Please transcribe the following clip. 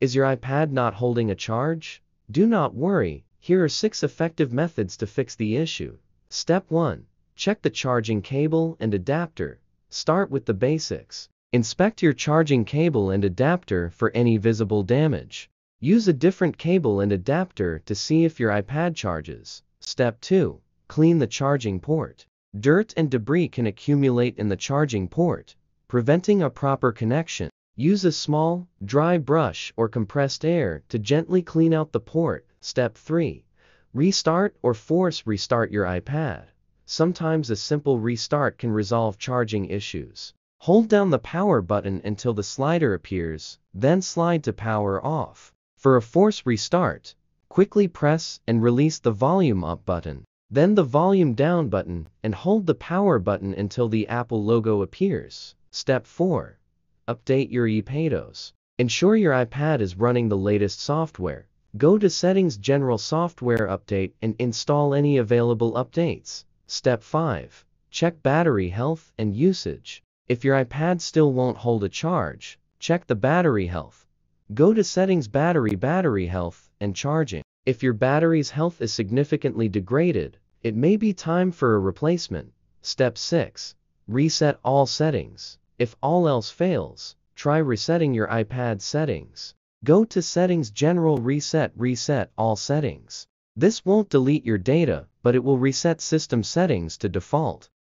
Is your iPad not holding a charge? Do not worry, here are 6 effective methods to fix the issue. Step 1. Check the charging cable and adapter. Start with the basics. Inspect your charging cable and adapter for any visible damage. Use a different cable and adapter to see if your iPad charges. Step 2. Clean the charging port. Dirt and debris can accumulate in the charging port, preventing a proper connection. Use a small, dry brush or compressed air to gently clean out the port. Step 3. Restart or force restart your iPad. Sometimes a simple restart can resolve charging issues. Hold down the power button until the slider appears, then slide to power off. For a force restart, quickly press and release the volume up button, then the volume down button, and hold the power button until the Apple logo appears. Step 4. Update your iPadOS. Ensure your iPad is running the latest software. Go to Settings General Software Update and install any available updates. Step 5. Check battery health and usage. If your iPad still won't hold a charge, check the battery health. Go to Settings Battery Battery Health and Charging. If your battery's health is significantly degraded, it may be time for a replacement. Step 6. Reset all settings. If all else fails, try resetting your iPad settings. Go to Settings General Reset Reset all settings. This won't delete your data, but it will reset system settings to default.